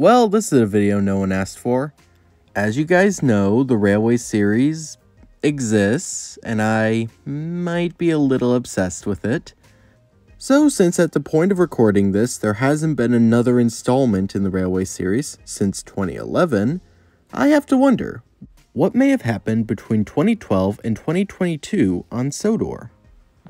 Well, this is a video no one asked for. As you guys know, the Railway series exists, and I might be a little obsessed with it. So, since at the point of recording this, there hasn't been another installment in the Railway series since 2011, I have to wonder, what may have happened between 2012 and 2022 on Sodor?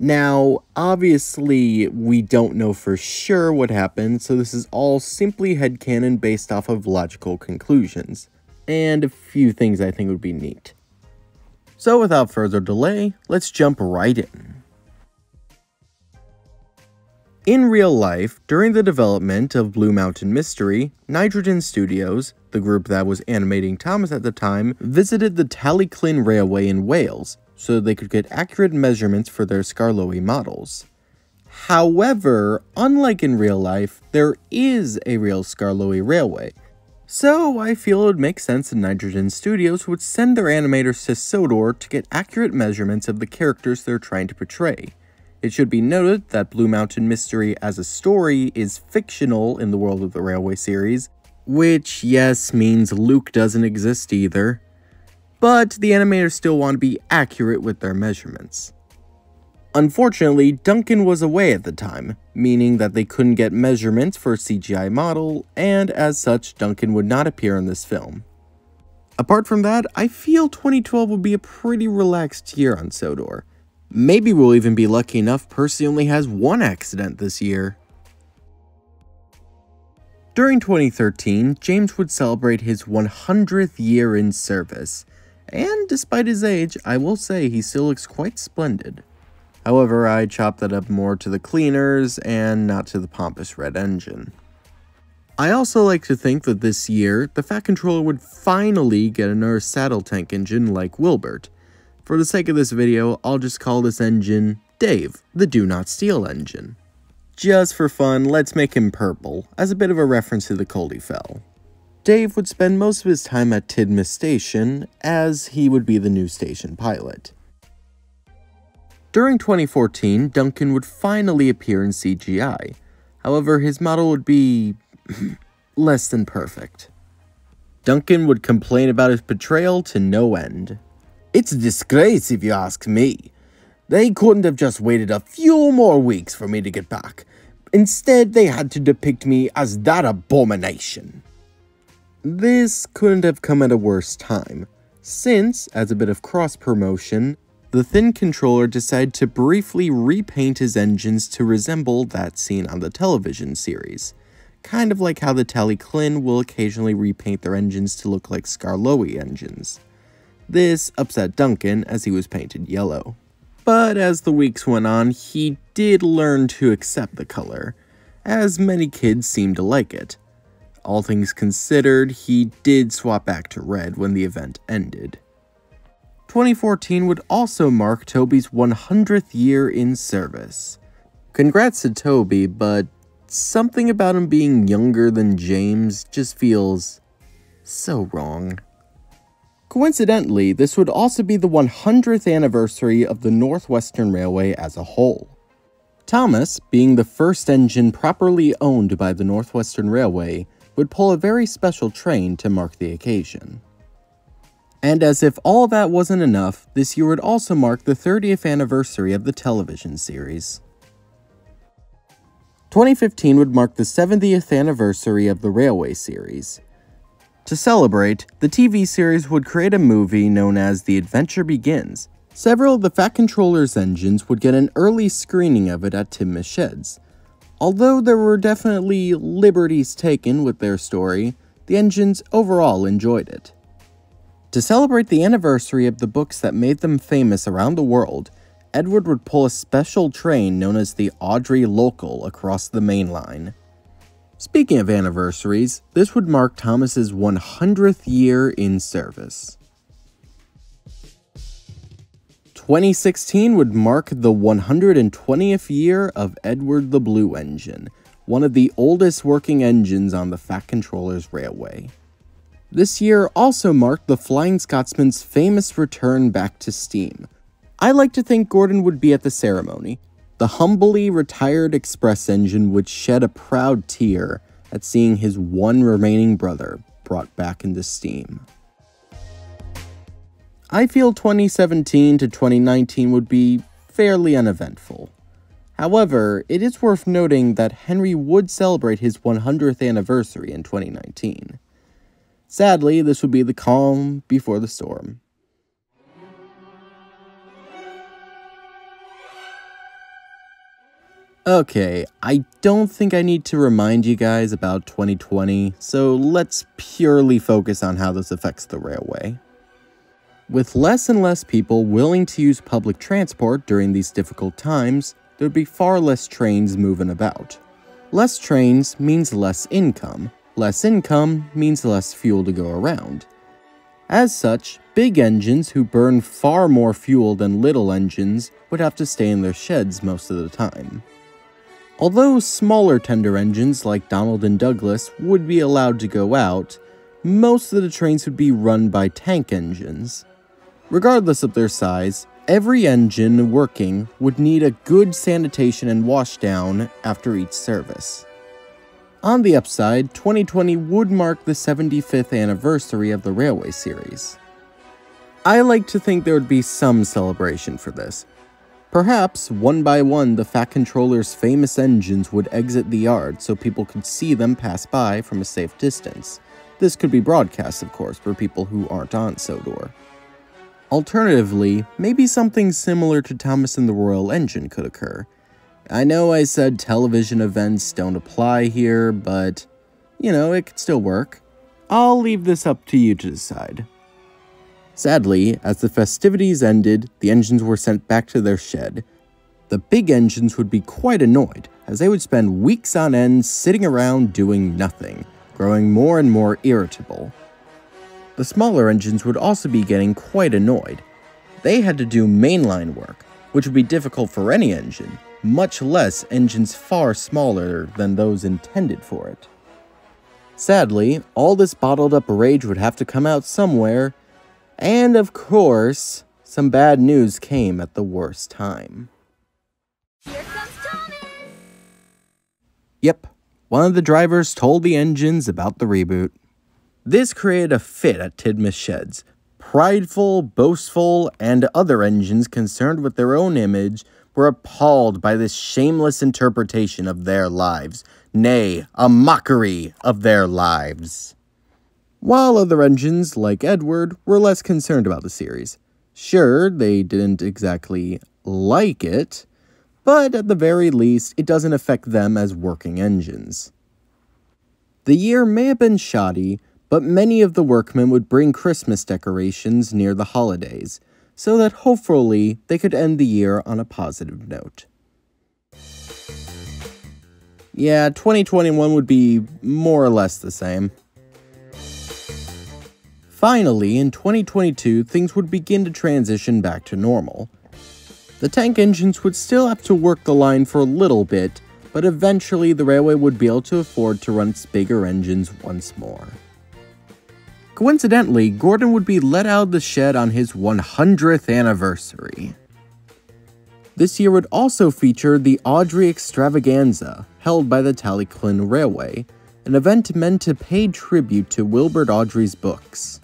Now, obviously, we don't know for sure what happened, so this is all simply headcanon based off of logical conclusions, and a few things I think would be neat. So without further delay, let's jump right in. In real life, during the development of Blue Mountain Mystery, Nitrogen Studios, the group that was animating Thomas at the time, visited the Talyllyn Railway in Wales so they could get accurate measurements for their Skarloey models. However, unlike in real life, there is a real Skarloey Railway, so I feel it would make sense that Nitrogen Studios would send their animators to Sodor to get accurate measurements of the characters they're trying to portray. It should be noted that Blue Mountain Mystery as a story is fictional in the world of the Railway series, which, yes, means Luke doesn't exist either. But the animators still want to be accurate with their measurements. Unfortunately, Duncan was away at the time, meaning that they couldn't get measurements for a CGI model, and as such, Duncan would not appear in this film. Apart from that, I feel 2012 would be a pretty relaxed year on Sodor, Maybe we'll even be lucky enough Percy only has one accident this year. During 2013, James would celebrate his 100th year in service, and despite his age, I will say he still looks quite splendid. However, I chop that up more to the cleaners and not to the pompous red engine. I also like to think that this year, the Fat Controller would finally get another saddle tank engine like Wilbert, for the sake of this video, I'll just call this engine Dave, the Do Not Steal engine. Just for fun, let's make him purple, as a bit of a reference to the Culdee Fell. Dave would spend most of his time at Tidmouth Station, as he would be the new station pilot. During 2014, Duncan would finally appear in CGI. However, his model would be less than perfect. Duncan would complain about his portrayal to no end. It's a disgrace if you ask me. They couldn't have just waited a few more weeks for me to get back. Instead, they had to depict me as that abomination. This couldn't have come at a worse time, since, as a bit of cross promotion, the Thin Controller decided to briefly repaint his engines to resemble that seen on the television series. Kind of like how the Talyllyn will occasionally repaint their engines to look like Skarloey engines. This upset Duncan as he was painted yellow. But as the weeks went on, he did learn to accept the color, as many kids seemed to like it. All things considered, he did swap back to red when the event ended. 2014 would also mark Toby's 100th year in service. Congrats to Toby, but something about him being younger than James just feels so wrong. Coincidentally, this would also be the 100th anniversary of the Northwestern Railway as a whole. Thomas, being the first engine properly owned by the Northwestern Railway, would pull a very special train to mark the occasion. And as if all that wasn't enough, this year would also mark the 30th anniversary of the television series. 2015 would mark the 70th anniversary of the Railway series, to celebrate, the TV series would create a movie known as The Adventure Begins. Several of the Fat Controller's engines would get an early screening of it at Tidmouth Sheds. Although there were definitely liberties taken with their story, the engines overall enjoyed it. To celebrate the anniversary of the books that made them famous around the world, Edward would pull a special train known as the Awdry Local across the main line. Speaking of anniversaries, this would mark Thomas's 100th year in service. 2016 would mark the 120th year of Edward the Blue engine, one of the oldest working engines on the Fat Controllers Railway. This year also marked the Flying Scotsman's famous return back to steam. I like to think Gordon would be at the ceremony, the humbly retired express engine would shed a proud tear at seeing his one remaining brother brought back into steam. I feel 2017 to 2019 would be fairly uneventful. However, it is worth noting that Henry would celebrate his 100th anniversary in 2019. Sadly, this would be the calm before the storm. Okay, I don't think I need to remind you guys about 2020, so let's purely focus on how this affects the railway. With less and less people willing to use public transport during these difficult times, there'd be far less trains moving about. Less trains means less income. Less income means less fuel to go around. As such, big engines who burn far more fuel than little engines would have to stay in their sheds most of the time. Although smaller tender engines like Donald and Douglas would be allowed to go out, most of the trains would be run by tank engines. Regardless of their size, Every engine working would need a good sanitation and washdown after each service. On the upside, 2020 would mark the 75th anniversary of the Railway series. I like to think there would be some celebration for this. Perhaps, one by one, the Fat Controller's famous engines would exit the yard so people could see them pass by from a safe distance. This could be broadcast, of course, for people who aren't on Sodor. Alternatively, maybe something similar to Thomas and the Royal Engine could occur. I know I said television events don't apply here, but, you know, it could still work. I'll leave this up to you to decide. Sadly, as the festivities ended, the engines were sent back to their shed. The big engines would be quite annoyed, as they would spend weeks on end sitting around doing nothing, growing more and more irritable. The smaller engines would also be getting quite annoyed. They had to do mainline work, which would be difficult for any engine, much less engines far smaller than those intended for it. Sadly, all this bottled up rage would have to come out somewhere, and of course, some bad news came at the worst time. Here comes Thomas! Yep, one of the drivers told the engines about the reboot. This created a fit at Tidmouth Sheds. Prideful, boastful, and other engines concerned with their own image were appalled by this shameless interpretation of their lives, nay, a mockery of their lives. While other engines, like Edward, were less concerned about the series. Sure, they didn't exactly like it, but at the very least, it doesn't affect them as working engines. The year may have been shoddy, but many of the workmen would bring Christmas decorations near the holidays, so that hopefully they could end the year on a positive note. Yeah, 2021 would be more or less the same. Finally, in 2022, things would begin to transition back to normal. The tank engines would still have to work the line for a little bit, but eventually the railway would be able to afford to run its bigger engines once more. Coincidentally, Gordon would be let out of the shed on his 100th anniversary. This year would also feature the Awdry Extravaganza, held by the Talyllyn Railway, an event meant to pay tribute to Wilbert Awdry's books.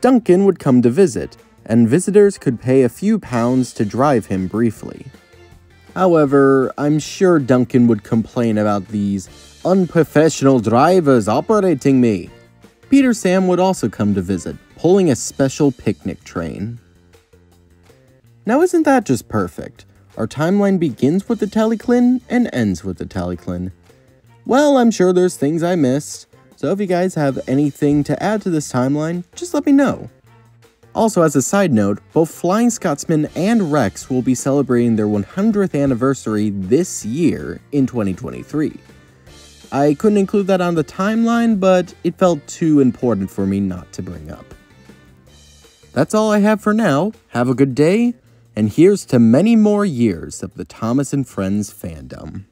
Duncan would come to visit, and visitors could pay a few pounds to drive him briefly. However, I'm sure Duncan would complain about these unprofessional drivers operating me, Peter Sam would also come to visit, pulling a special picnic train. Now isn't that just perfect? Our timeline begins with the Talyllyn and ends with the Talyllyn. Well, I'm sure there's things I missed, so if you guys have anything to add to this timeline, just let me know. Also, as a side note, both Flying Scotsman and Rex will be celebrating their 100th anniversary this year in 2023. I couldn't include that on the timeline, but it felt too important for me not to bring up. That's all I have for now. Have a good day, and here's to many more years of the Thomas and Friends fandom.